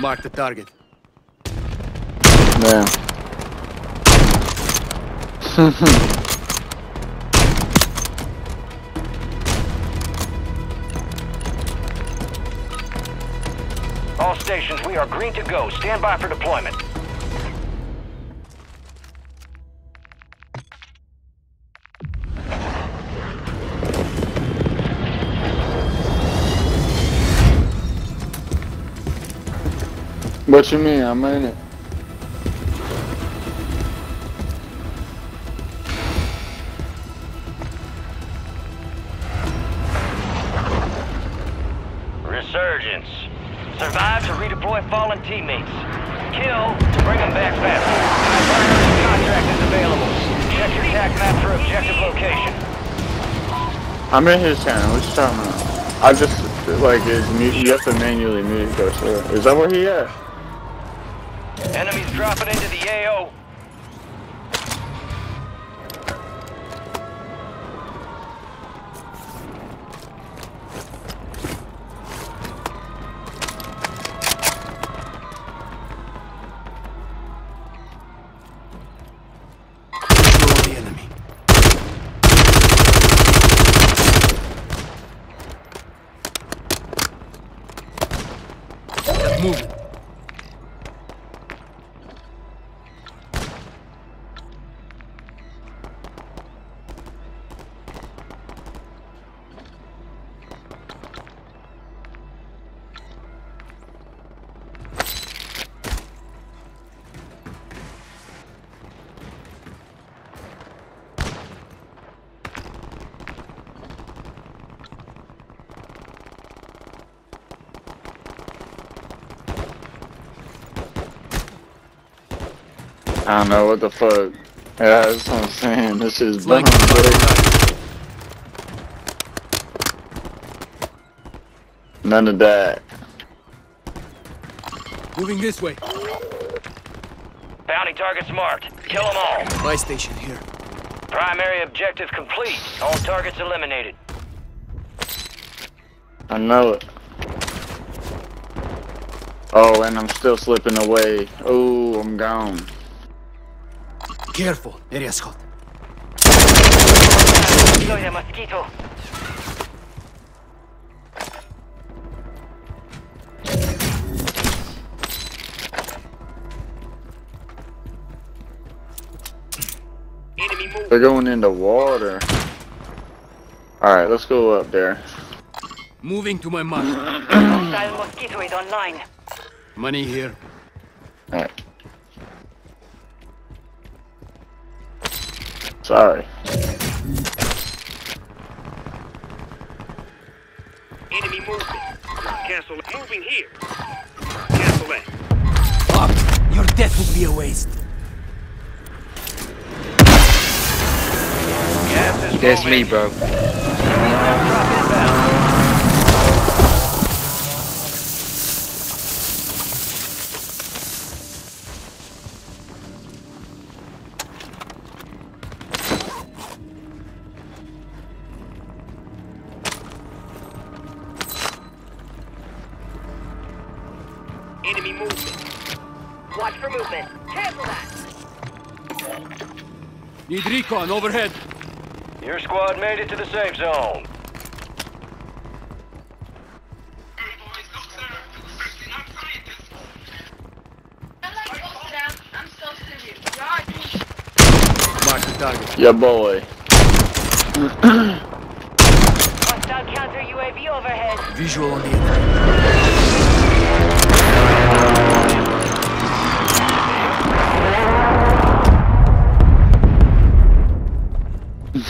Mark the target. Man. All stations, we are green to go. Stand by for deployment. What you mean? I'm in it. Resurgence. Survive to redeploy fallen teammates. Kill to bring them back faster. Contract is available. Check your TAC map for objective location. I'm in his channel. What you talking about? I just like is. You have to manually mute go. Is that where he at? Enemies dropping into the AO. Visual on I don't know what the fuck. Yeah, that's what I'm saying. This is dumb, Flank bro. None of that. Moving this way. Bounty targets marked. Kill them all. My station here. Primary objective complete. All targets eliminated. I know it. Oh, and I'm still slipping away. Oh, I'm gone. Careful. Area scout. Soy de mosquito. They're going into water. Alright, let's go up there. Moving to my mark. Hostile mosquito is online. Money here. Alright. Sorry. Enemy movement. Cancel. Moving here. Cancel that. Fuck! Your death would be a waste. That's me, bro. Enemy movement. Watch for movement. Cancel that. Need recon overhead. Your squad made it to the safe zone. I'm so serious. Y'all Mark the target. Yeah, boy. Hostile counter UAV overhead. Visual on the enemy.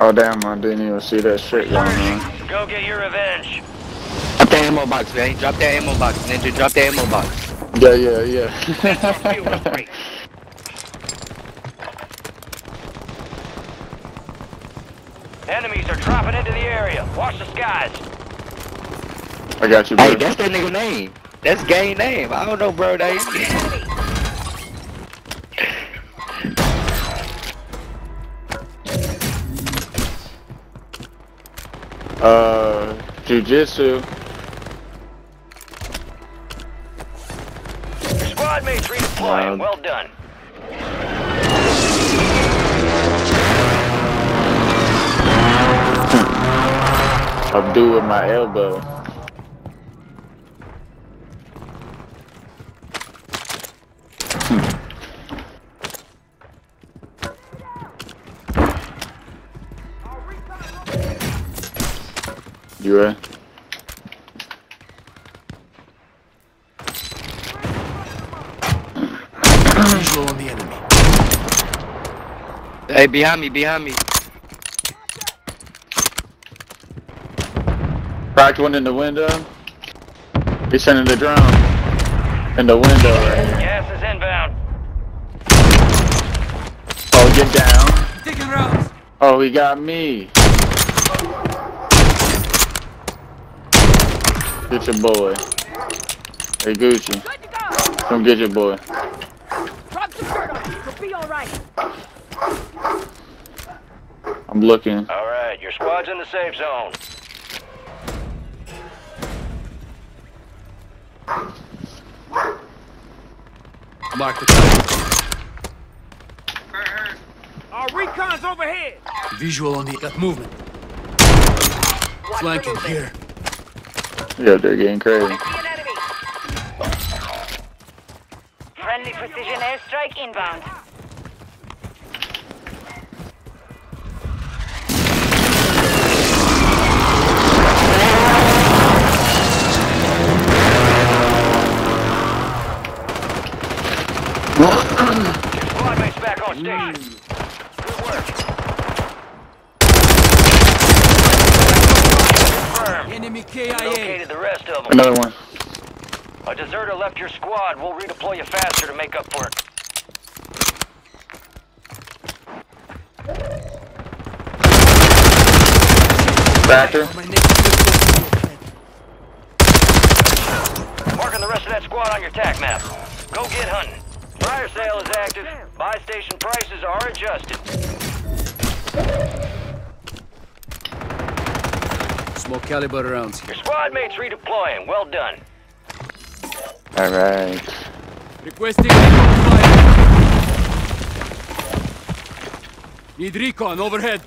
Oh damn, I didn't even see that shit going on. Go get your revenge. Drop that ammo box, man. Drop that ammo box, Ninja. Drop that ammo box. Yeah, yeah, yeah. Enemies are dropping into the area. Watch the skies. I got you, bro. Hey, that's that nigga name. That's gang name. I don't know, bro. That Uh, jujitsu. Squad mates redeploying. Um, well done. I'll do with my elbow. You ready? Visual on the enemy. hey, behind me, behind me. Cracked one in the window. He's sending the drone. In the window. Gas is inbound. Oh, get down. Taking rounds. Oh, he got me. Get your boy. Hey, Gucci. Go. Come get your boy. Drop some dirt on you. You'll be all right. I'm looking. All right, your squad's in the safe zone. Mark the. Our recon's overhead. Visual on the. Got movement. Flanking here. Yeah, they're getting crazy. See an enemy. Friendly precision airstrike inbound. Squad mates back on station. Good work. Confirmed. Enemy KIA. Located the rest of them. Another one. A deserter your squad. We'll redeploy you faster to make up for it. Factor. My neck is Marking the rest of that squad on your tac map. Go get hunting. Fire sale is active. Buy station prices are adjusted. Small caliber rounds. Your squad mates redeploying. Well done. Alright. Requesting recon fire. Need recon overhead.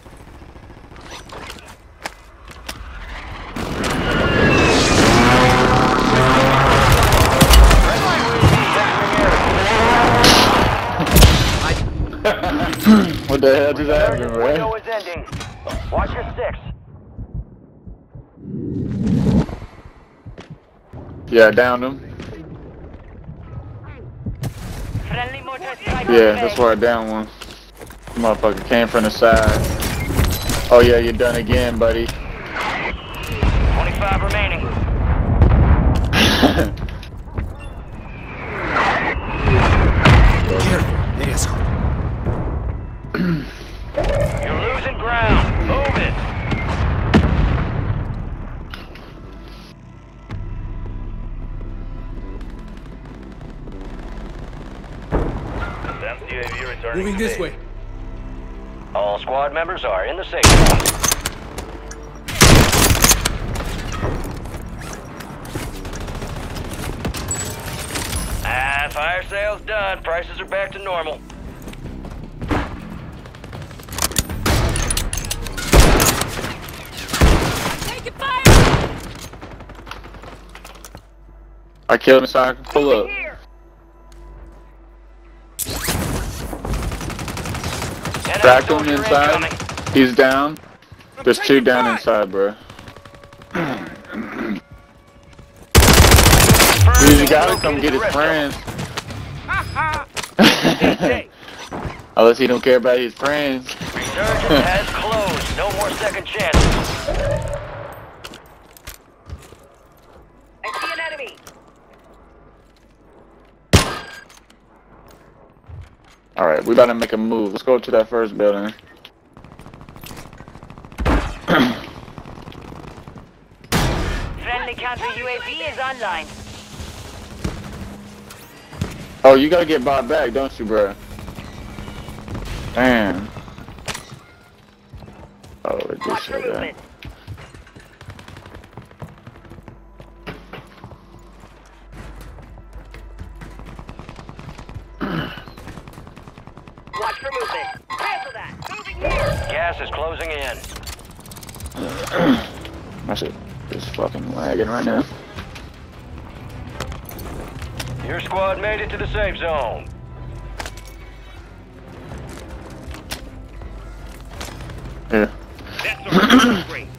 What the hell just happened, Window bro? is ending. Watch your six. Yeah, downed him. Yeah, that's where I down one. Motherfucker came from the side. Oh yeah, you're done again, buddy. 25 remaining. Moving this way. All squad members are in the safe zone. Ah, fire sale's done. Prices are back to normal. Taking fire. I killed him so I can pull up. Cracked him inside. incoming. He's down. There's two down inside, bro. Confirmed. You gotta come get his friends. Unless he don't care about his friends. Resurgence has closed. No more second chances. I see an enemy. Alright, we about to make a move. Let's go to that first building. Friendly counter UAV is online. Oh, you gotta get bought back, don't you, bro? Damn. Oh, it just said that. Fucking lagging right now. Your squad made it to the safe zone. Yeah.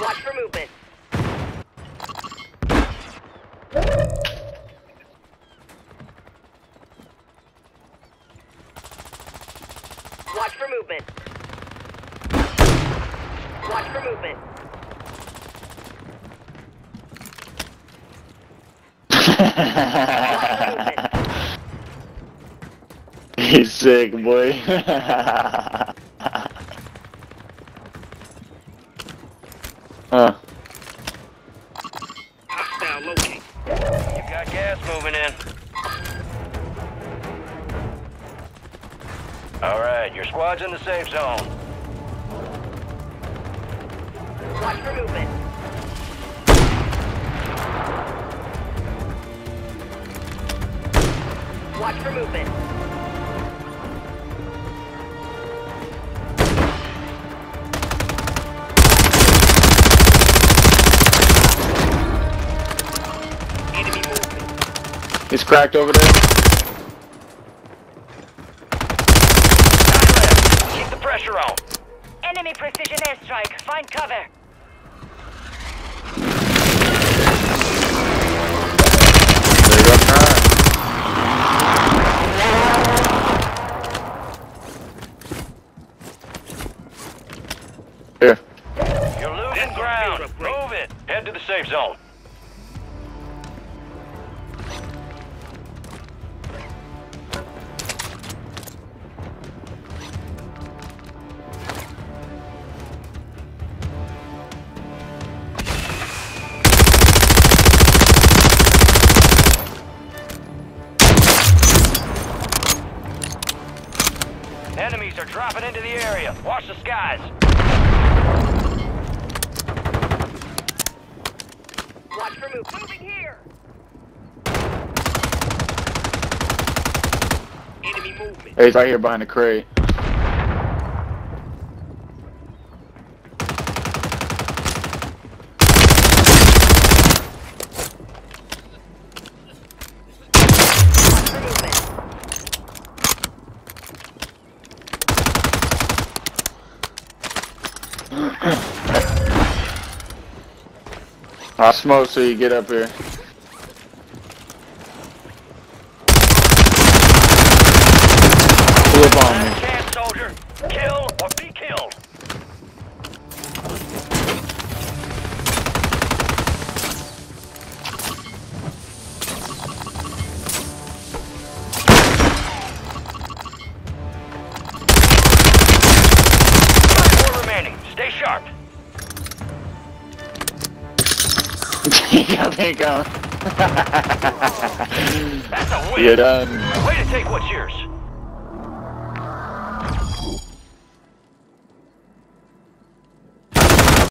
Watch for movement. Watch for movement. Watch for movement. He's sick, boy. huh. He's cracked over there. Keep the pressure on. Enemy precision airstrike. Find cover. Are dropping into the area. Watch the skies. Watch for move. Moving here. Enemy movement. Hey, he's right here behind the crate. I'll smoke so you get up here. You got me going. That's a win. You're done. Way to take what's yours.